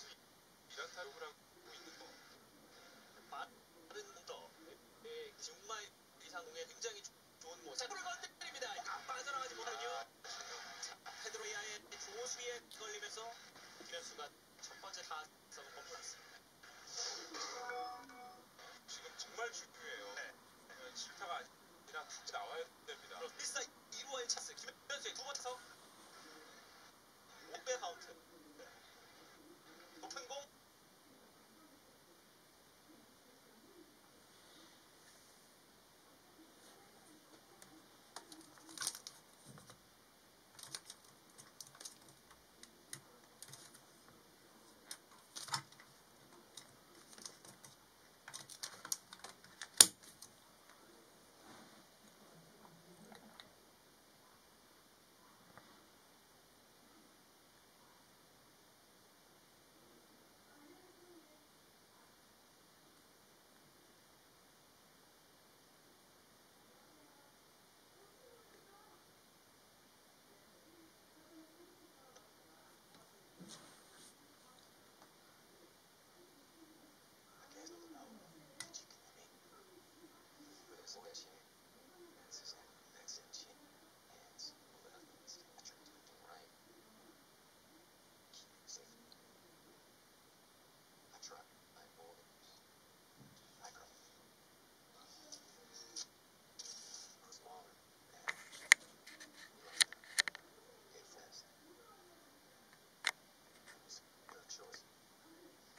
선수 연타 욕을 하고 있는 거 빠른 더 정말 이상공에 굉장히 좋은 모습 골을 빠져나가지 못하군요 페드로이아의 조수에 걸리면서 김현수가 첫 번째 타석을 범퍼했습니다